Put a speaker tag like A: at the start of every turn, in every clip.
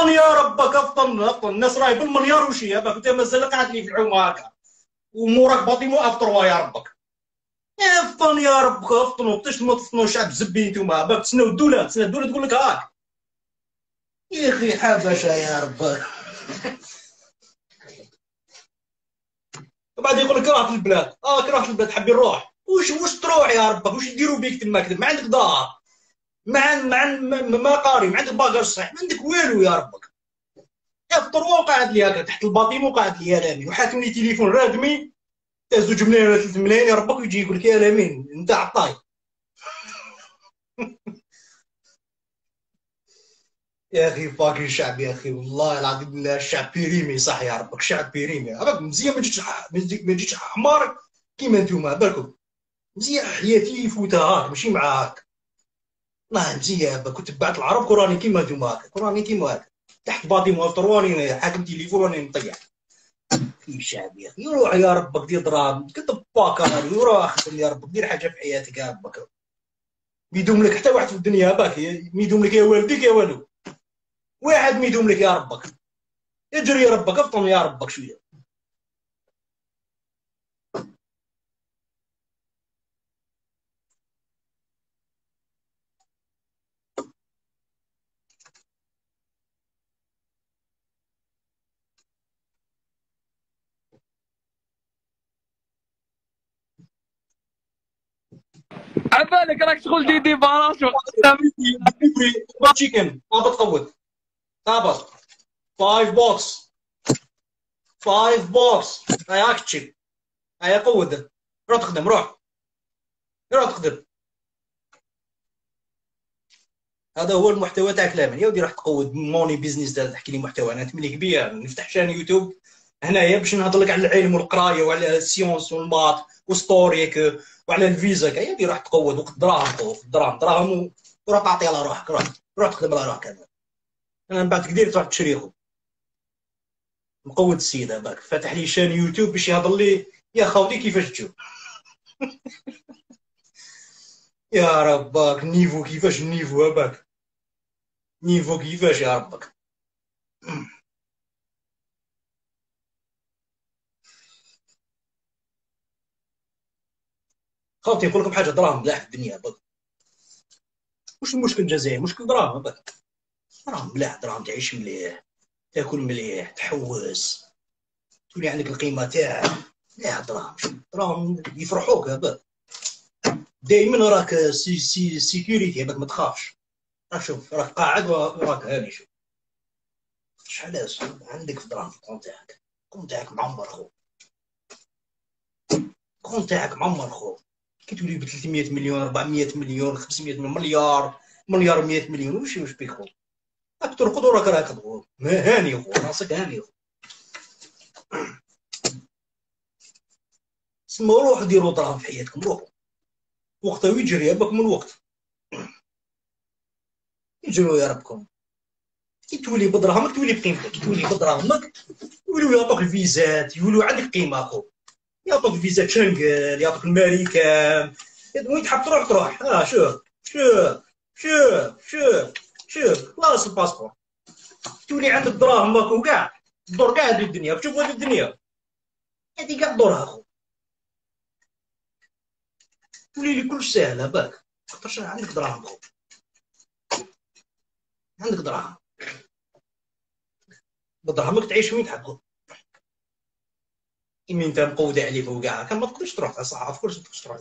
A: افطن يا ربك افطن افطن الناس راهي بالمليار وشي هذاك انت مازال قاعد لي في الحومه هكا. وموراك باطي افطنوا يا ربك. افطن يا ربك افطنوا تشتموا تفطنوا شعب زبي نتوما باك تسناو الدولة تسناو الدولة تقول لك هاك. يا أخي حبشة يا ربك. وبعد يقول لك كرهت البلاد آه كرهت البلاد حبي نروح. وش وش تروح يا ربك؟ وش يديروا بيك تما ما عندك دار. مع ما قاري ما عندك باكاج صحيح ما عندك والو يا ربك. افطر وقعد لي هكا تحت الباطيم وقعد لي يا لامين وحاكمني تليفون رادمي زوج ملايين ولا ثلاث ملايين يا ربك ويجي يقول لك يا لامين انت عطاي. يا أخي فاكين الشعب يا أخي والله العظيم بالله الشعب بيريمي صح يا ربك الشعب بيريمي. ربك مزيان ما تجيش ما تجيش حمار كيما انتوما بالكم مزيان حياتي يفوتها ماشي مع هاك والله مزيان كنت تبعت العرب كوراني كيما انتوما هاك كوراني كيما هاك تحت باطي موفر واني حاكم تليفون واني مطيح في الشعب يا أخي؟ روح يا ربك دير دراهم كتب باكا روح خدم يا ربك دير حاجة في حياتك يا ربك ميدوم لك حتى واحد في الدنيا باك ميدوم لك يا والديك يا والو. واحد ما يدوم لك يا ربك. اجري يا ربك افطن يا ربك شوية.
B: عبالك راك شغل دي دي باراشو
A: تشيكن ما بتقود هابط فايف بوكس فايف بوكس هيا اكتشي هيا قود روح تخدم روح روح تخدم هذا هو المحتوى تاع كلامي. يا ودي راح تقود موني بيزنس تحكي لي محتوى. أنا تملي كبير. نفتح شان يوتيوب. هنايا باش نهضر لك على العلم والقراية وعلى السيونس والمات وستوريك وعلى الفيزا يا ودي راح تقود وقت دراهم دراهم. دراهم وراح تعطي على روحك روح روح تخدم على روحك أنا من بعد كدير تروح تشريهم مقود السيد هذاك فاتح لي chaîne YouTube باش يهضر لي يا خاوتي كيفاش تشوف؟ يا ربك niveau كيفاش ال niveau هباك؟ niveau كيفاش يا ربك خاوتي نقول لكم حاجة دراهم ملاح في الدنيا بك واش المشكل الجزائر مشكل دراهم بك دراهم ملاح دراهم تعيش مليح تاكل مليح تحوس. تولي عندك القيمة تاعك. مليح دراهم دراهم يفرحوك هذا دائما راك c'est c'est sécurité هذاك ما تخافش. راك شوف راك قاعد وراك هاني شوف. شحال عندك في دراهم في الكون تاعك. الكون تاعك معمر خو الكون تاعك معمر خو كي تولي ب 300 مليون 400 مليون 500 مليون مليار مليار 100 مليون واش بيك خو راك ترقد وراك راقد هاني خو راسك هاني خو سما روحوا ديروا دراهم في حياتكم روحوا وقتها يجري باك من الوقت. يجروا يا ربكم. كي تولي بدراهمك تولي بقيمتك. كي تولي بدراهمك يولوا يعطوك الفيزات يولي عندك قيمة أخو. يعطوك الفيزا شنغن يعطوك الماريكان وين تحب تروح تروح ها شوف شوف شوف شوف شوف. خلاص ال passeport. تولي عندك دراهمك وكاع تدور كاع هذه الدنيا. تشوف هذه الدنيا. هذه كاع دورها اخو تولي لي كلش ساهله باك خاطرش عندك دراهم. اخو عندك دراهم. بدراهمك تعيش وين تحب إمي أنت مقودة عليه فوق كاع كان ما تقدرش تروح صح كورس ما تقدرش تروح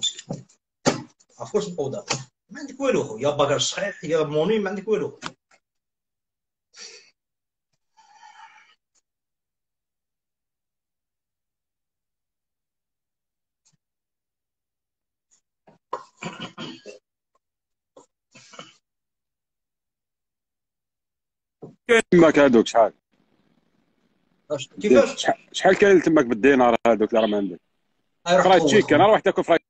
A: كورس مقودة ما عندك والو يا باكاج صحيح يا موني ما عندك والو.
C: تماك هذوك شحال؟
A: كيفاش
C: شحال كاين تماك بالدينار هذوك اللي راهم عندك؟ فرايد تشيكن أنا روح تاكل فرايد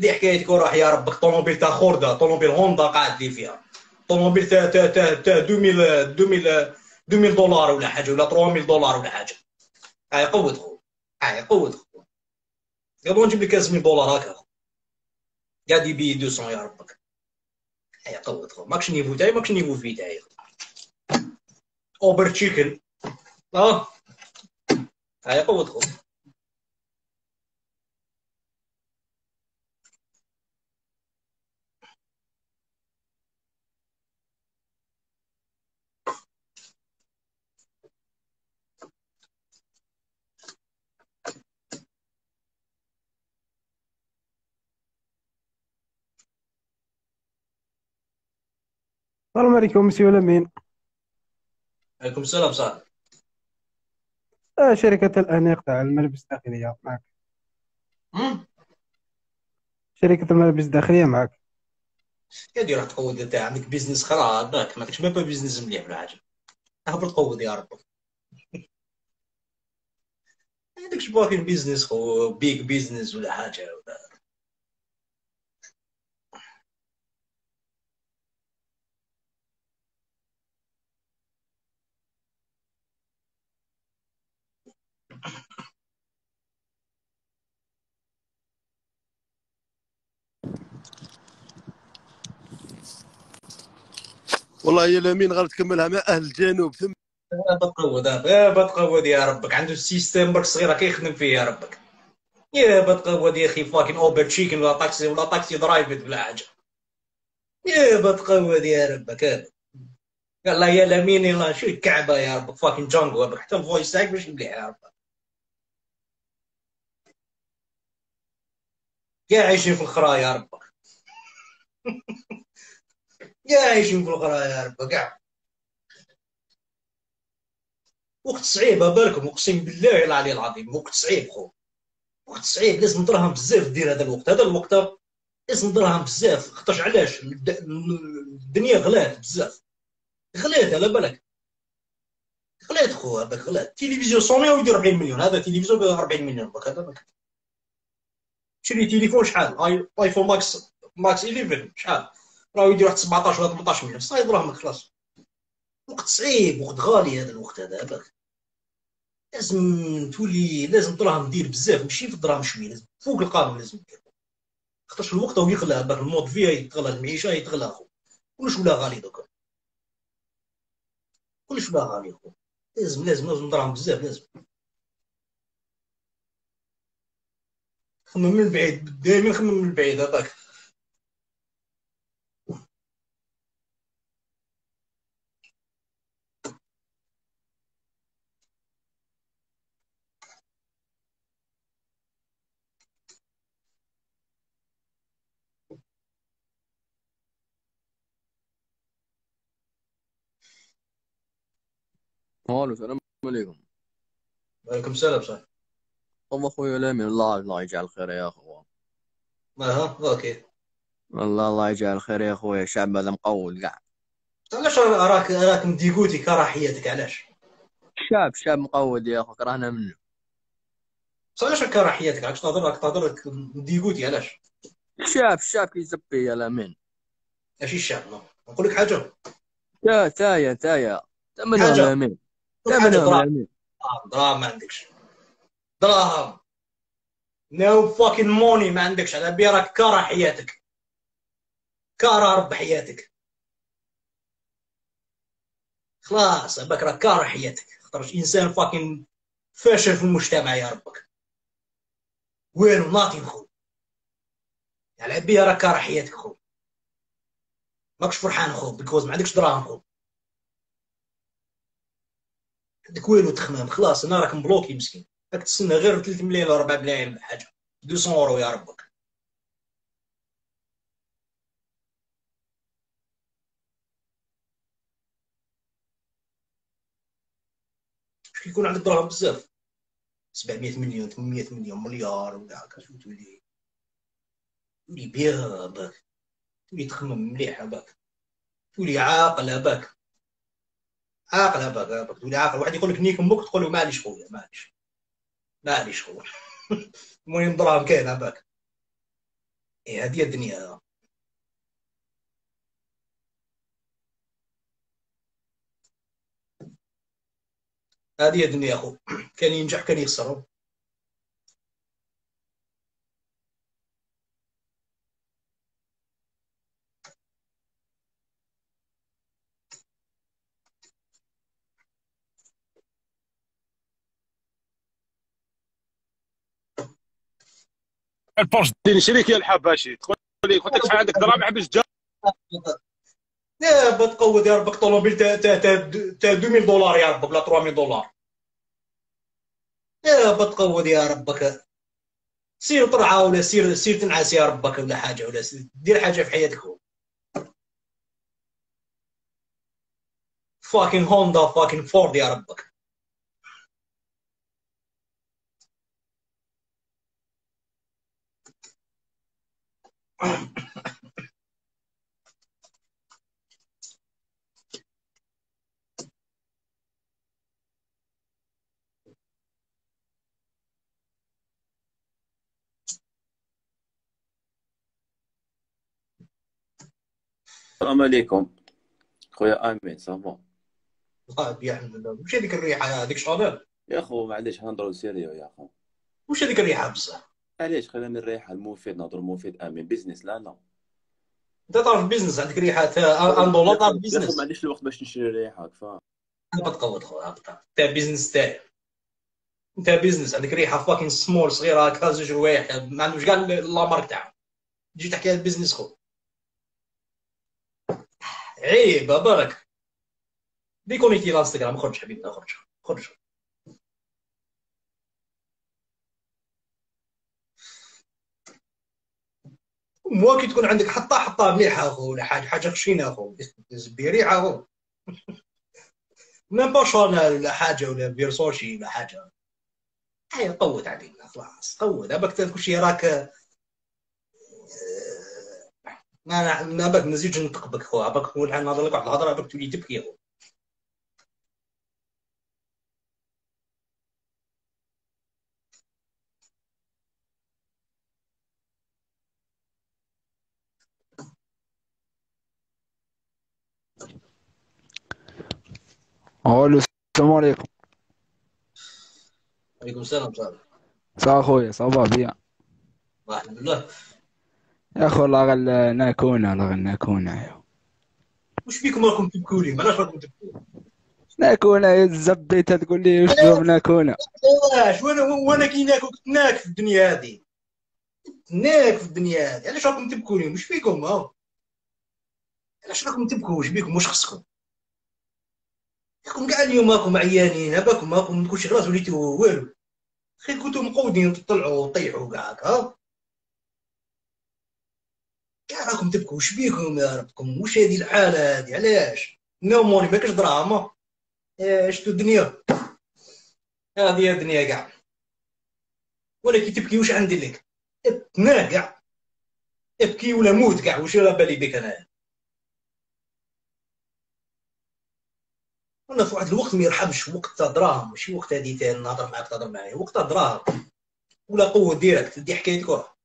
A: دي حكايتك وراح يا ربك طوموبيل تاع خورده طوموبيل هوندا قاعد لي فيها. طوموبيل تاع تاع تاع تاع 2000 2000 2000 دولار ولا حاجة ولا 3000 دولار ولا حاجة. هاي قوت خو. هاي قوت خو. قبل نجيب لك 15 دولار هكا. قاعد يبي 200 يا ربك. هاي قوت خو. ماكش نيفو تاعي ماكش نيفو في تاعي. اوبر تشيكن آه هاي قوة خو
D: السلام عليكم مسيو لمين
A: عليكم السلام صاحبي.
D: شركة الأنيق تاع الملابس الداخلية معك؟ شركة الملابس الداخلية معك.
A: يا راح تقود انت عندك business خرا هذاك ما عندكش ما business مليح ولا حاجة. هبط قود يا رب ما عندكش fucking business خو بيك business ولا حاجة ولا
E: والله يا لمين غير تكملها مع أهل الجنوب ثم
A: بتقود يا بتقود يا ربك. عنده السيستم برك صغيره كيخدم فيه يا ربك. يا بتقود يا أخي فاكين اوبر تشيكن ولا طاكسي ولا طاكسي درايفد ولا حاجة. يا بتقود يا ربك. هذا قال لا يا لمين يلا شو الكعبه يا ربك. فاكين ربك. حتى الفويس تاعك مش مليح يا ربك. يا عايشين في الخرا يا ربك. يا عايشين في الخرا يا ربك. كاع وقت صعيب بالكم؟ اقسم بالله العلي العظيم. وقت صعيب خو. وقت صعيب. لازم دراهم بزاف دير هذا الوقت. هذا الوقت لازم دراهم بزاف. خاطرش علاش؟ الد- الدنيا غلات بزاف. غلات على بالك. غلات خو هذاك غلات. تلفزيون سوني ويدير 40 مليون. هذا تلفزيون ب 40 مليون. هذا شري تليفون شحال اي iPhone Max Max 11 شحال راه يدير واحد 17 ولا 18 مليون صاي دراهمك خلاص وقت صعيب وقت غالي هذا الوقت هذا باك لازم تولي لازم دراهم دير بزاف ماشي في الدراهم شوية لازم فوق القانون لازم دير خاطرش الوقت هو يغلى باك الموت فيها يتغلى المعيشه يتغلى اخو كلش ولا غالي دوكا كلش ولا غالي اخو لازم لازم لازم دراهم بزاف لازم خمم من بعيد دائما خمم من بعيد هذاك.
B: ألو السلام عليكم.
A: وعليكم السلام صاحبي.
B: والله أخوي لامين الله الله يجعل خير يا اخو
A: ما ها okay.
B: والله الله يجعل خير يا اخويا الشعب هذا مقول كاع
A: علاش راك راك م dégoûté كراهيتك؟ علاش؟
B: الشعب الشعب مقود يا اخو كرهنا منه.
A: بصح علاش كراهيتك؟ علاش تهضر راك تهضر م dégoûté؟ علاش؟
B: الشعب الشعب كيزبي يا لامين.
A: ماشي الشعب؟ no. نقول لك حاجة؟
B: تا تايا تايا
A: حاجة.
B: لامين.
A: دراهم
B: لامين.
A: دراهم ما عندكش. دراهم. no fucking money ما عندكش. على بي راك كاره حياتك. كاره رب حياتك. خلاص باك راك كاره حياتك. خاطرش إنسان fucking فاشل في المجتمع يا ربك. وينو؟ ناطي خو. على بالي راك كاره حياتك خو. ماكش فرحان خو because ما عندكش دراهم خو. عندك وينو تخمام؟ خلاص أنا راك مبلوكي مسكين. راك تستنى غير 3 ملايين ولا 4 ملايين حاجة 200 أورو يا ربك. باش يكون عندك دراهم بزاف؟ 700 مليون 800 مليون مليار ولا هكا شو تولي. تولي بيها باك تولي تخمم مليح باك. تولي عاقل باك. عاقل باك تولي عاقل. واحد يقول لك نيك أمك تقول له معليش خويا معليش. معليش خويا المهم دراهم كاينة باك إيه هذه الدنيا. هذه هي الدنيا أخو. كان ينجح كان يخسر.
C: البورش. ديني شريك يا الحباشي تقول لي قلت لك شحال عندك؟ دراهم عبس جا
A: يا بتقود يا ربك طوموبيل تاع تاع 2000 دولار يا ربك ولا 3000 دولار. يا بتقود يا ربك. سير طرعة ولا سير سير تنعس يا ربك ولا حاجة ولا دير حاجة في حياتك فاكين هوندا فاكين فورد يا ربك.
F: السلام عليكم. خويا أمين صافا.
A: الله يحمد الله. وش هذيك الريحة هذيك؟ شغال
F: يا خو معليش هنضرو سيريو يا خو
A: وش هذيك الريحة بصح؟
F: علاش خلينا الريحه المفيد نهضرو مفيد آمين. بيزنس لا لا.
A: أنت تعرف بيزنس عندك ريحة ان دولار تعرف بيزنس
F: معليش الوقت باش نشري ريحه كفا
A: أنا بتقود خويا أنت بيزنس تاعي أنت بيزنس عندك ريحة فاكين سمول صغيرة هكا زوج روايح ما عندوش كاع لا مارك تاعهم تجي تحكي على البيزنس خو. عيب بارك. ديكونيكتي الانستغرام خرج حبيبنا خرج خرج. moi كي تكون عندك حطة حطة مليحه أخو ولا حاجة حاجة خشينة أخو. زبي ريحه اخو même pas ولا حاجة ولا فيرسوشي ولا حاجة. هيا قود علينا خلاص قود ابك كل شيء راك آه، ما ما باك نزيد نطق بك خويا باك نقول نهضر لك واحد الهضرة باك تولي تبكي خو
G: ألو السلام عليكم.
A: عليكم السلام صاحبي.
G: صا خويا صافا بيان
A: الحمد لله
G: يا خو الله غل ناكونا الله غل ناكونا يا
A: وش بيكم راكم تبكوا لي مالاش راكم تبكوا
G: ناكونا يا الزبيته تقول لي واش جاب ناكونا
A: علاش وأنا وأنا كي ناكل كنت ناك في الدنيا هذه. ناك في الدنيا هذه. علاش راكم تبكوا لي وش بيكم ها؟ علاش راكم تبكوا؟ وش بيكم واش خصكم؟ راكم كاع اليوم راكم عيانين هباكم راكم كلشي خلاص وليتو والو. خير كنتو مقودين تطلعوا وطيحوا كاع هكا كاع راكم تبكوا وش بيكم يا ربكم؟ وش هذه الحالة هذه؟ علاش؟ نوموني ما إيه، شتو الدنيا؟ هذه هي الدنيا كاع ولا كي تبكي واش عندي لك؟ تناه كاع ابكي ولا موت كاع واش على بالي بك أنا؟ أنا في واحد الوقت ما يرحمش وقت دراهم ماشي وقت هادي تاع نهضر معاك تهضر معايا وقت دراهم. ولا قوة ديريكت دي حكايتك وروح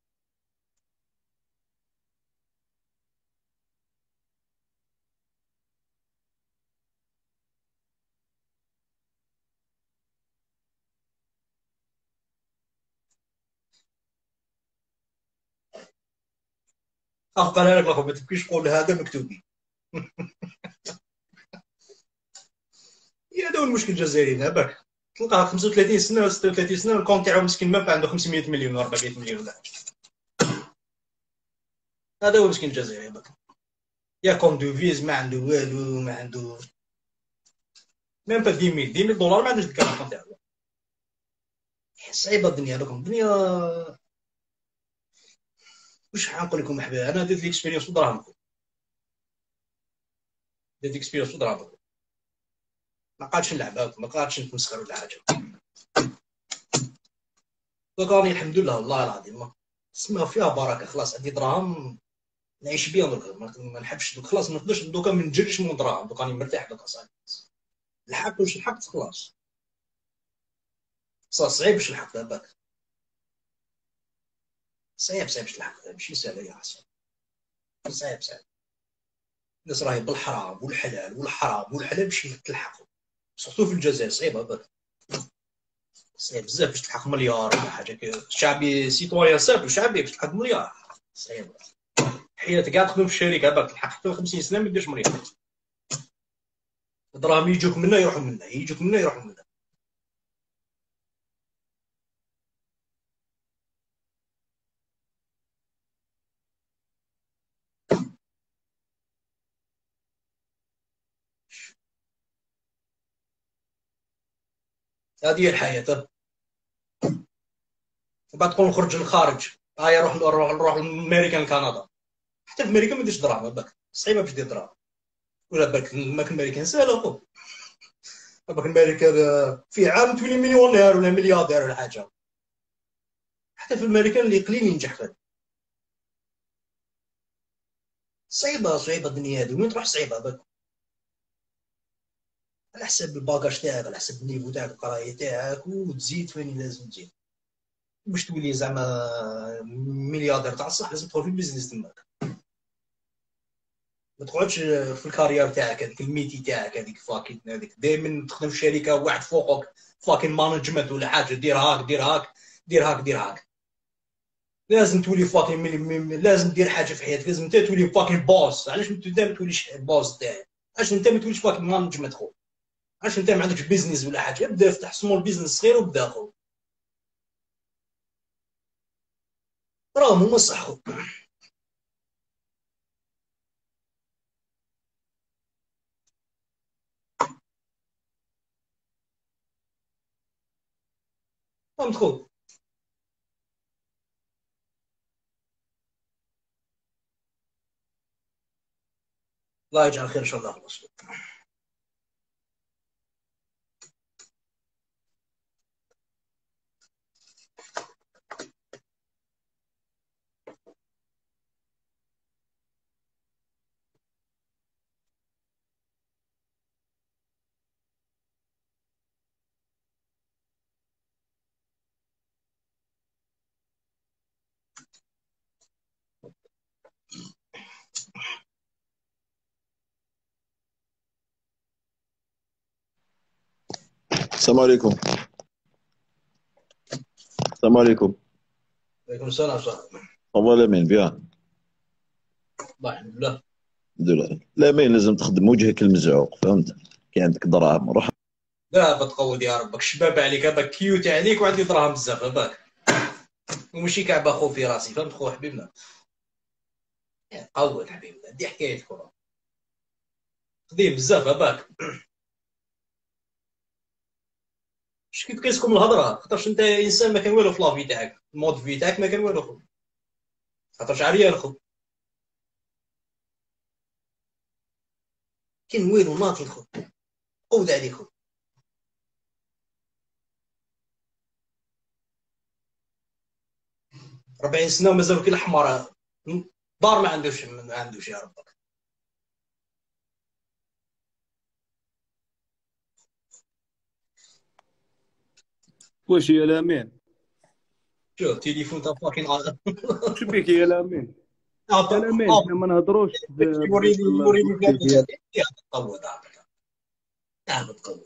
A: اخ قال لك ما تبكيش قول هذا مكتوبي. يا هذا هو المشكل الجزائري باك تلقاه 35 سنة ولا 36 سنة ال compte تاعو مسكين ما عنده 500 مليون ولا 400 مليون ولا. هذا هو المشكل الجزائري باك يا compte devises ما عنده والو ما عنده même pas 10000 10000 دولار ما عندوش ديك الرقم تاعو. صعيبة الدنيا لكم. الدنيا واش حنقول لكم احبابي أنا درت l'expérience ودراهمكم درت expérience ودراهمكم ما نلعب ما قادش نتمسخر ولا حاجة. راني الحمد لله والله العظيم. تسمى فيها بركة خلاص عندي دراهم نعيش bien دوك ما نحبش دوك خلاص ما نقدرش دوكا ما نجريش من دراهم دوك راني مرتاح دوكا صافي لحقت واش لحقت؟ خلاص. صعيب باش نلحق باك صعيب صعيب باش تلحق ماشي سهل يا حسن صعيب صعيب. الناس راهي بالحرام والحلال والحرام والحلال باش تلحقوا surtout في الجزائر صعيبة برك صعيب بزاف باش تلحق مليار ولا حاجة شعبي citoyen simple شعبي باش تلحق مليار. صعيب حياتك قاعد تخدم في الشركة باك تلحق حتى 50 سنة ما ديرش مليار. الدراهم يجوك منا يروحوا منا يجوك منا يروحوا منا هذه هي الحياة. بعد تقول نخرج للخارج. هيا روح نروح نروح لامريكا كندا حتى في أمريكا ما ديرش دراهم باك صعيبة باش دير دراهم. ولا بالك الماك امريكان سهل أخو. باك أمريكا في عام تولي مليونير ولا ملياردير ولا حاجة. حتى في الامريكان اللي قليل ينجح. فيه صعيبه صعيبة الدنيا هذه. وين تروح صعيبة؟ باك على حسب ال bagage تاعك على حسب ال niveau تاعك القرايه تاعك وتزيد فين لازم تزيد باش تولي زعما ملياردير تاع الصح لازم تدخل في ال business تماك ما تقعدش في ال carrière تاعك هذيك ال métier تاعك هذيك fucking هذيك دائما تخدم في شركة واحد فوقك fucking management ولا حاجة دير هاك دير هاك دير هاك دير هاك. لازم تولي fucking لازم دير حاجة في حياتك لازم انت تولي fucking boss علاش انت ما توليش boss تاعك؟ علاش انت ما توليش fucking management خو علاش انت ما عندكش business ولا حاجة؟ ابدا افتح small business صغير وبدا خو راهم هما صح خو فهمت خو الله يجعل خير إن شاء الله.
H: السلام عليكم. السلام عليكم.
A: عليكم السلام صاحبي
H: والله لامين بيان.
A: الله الحمد لله
H: الحمد لله. لامين لازم تخدم وجهك المزعوق فهمت؟ كي عندك دراهم روح.
A: لا بتقود يا ربك شباب عليك هذاك كيوت عليك وعندي دراهم بزاف باك ومشي كعب اخو في راسي فهمت خو حبيبنا؟ قود حبيبنا دي حكايه الكره قديم بزاف باك اش كي تقيسكم الهضرة خاطرش انت إنسان ما كان والو في la vie تاعك ال mode de vie تاعك ما كان والو خو. خاطرش عريان خو كاين والو ناضي خو. قود عليك خو. ربعين سنة ومازال كي الحمار دار ما عندوش ما عندوش يا ربك
C: واش يا لامين
A: شوف تليفون تاع فاكين غا
C: واش بيك يا لامين يا لامين حنا ما نهضروش
A: وريني وريني يا تقود يا تقود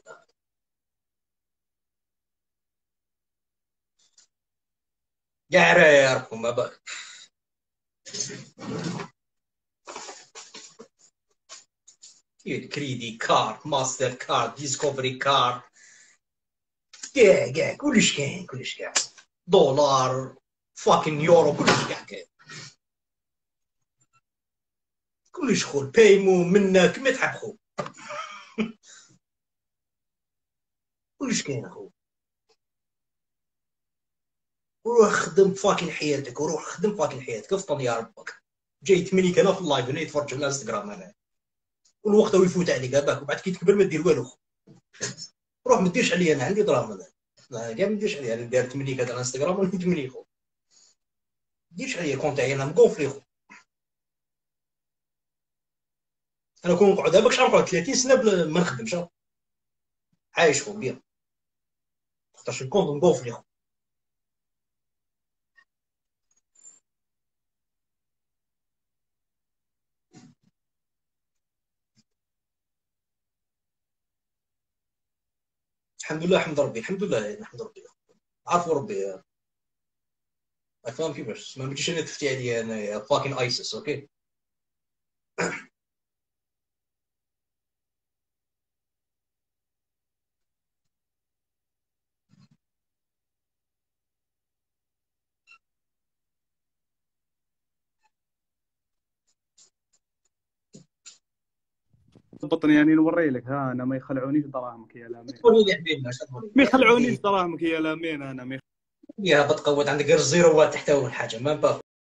A: كاع رايركم ما بالك credit card Master card Discovery card كاع كاع كلش كاين كلش كاع. دولار fucking يورو كلش كاع كاين كلش خو paiement منك ما تحب خو. كلش كاين اخو روح خدم fucking حياتك وروح خدم fucking حياتك. أفطن يا ربك. جاي تمنيك أنا في ال live هنا يتفرج على الانستغرام أنا. والوقت يفوت عليك هذاك وبعد كي تكبر ما دير والو. روح ما عليا أنا عندي دراهم أنا كاع ما عليا أنا داير تمنيك هذا الانستغرام ولا تمني خو ما ديرش عليا compte أنا مقوفلي خو أنا كون نقعد هذاك شحال نقعد 30 سنة ما نخدمش عايش خو بيان خاطرش الكونت مقوفلي خو الحمد لله حمد ربي الحمد لله نحمد ربي. عارفوا ربي. فاهم كيفاش ما تجيش أنا تفتي عليا أنا فاكين ايسس أوكي
I: ضبطني يعني نوري لك. ها أنا ما يخلعونيش دراهمك يا لامين.
A: لي حبيبنا
I: ما يخلعونيش دراهمك يا لامين أنا ما
A: يا بتقود عندك غير الزيروات تحت اول حاجة ما باخذ